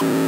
Bye.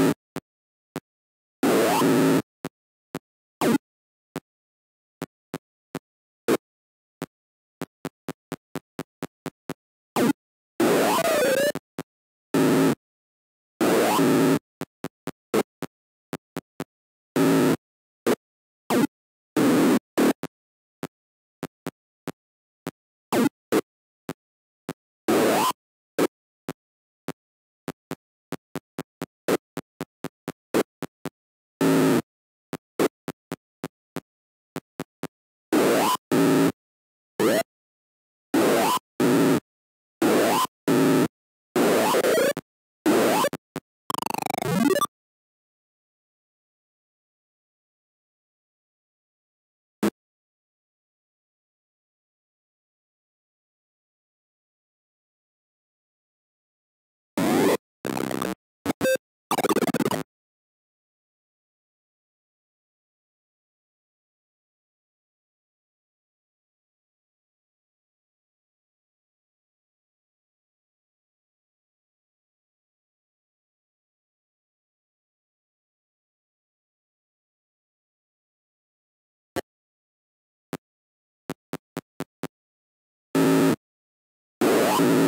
Mm-hmm.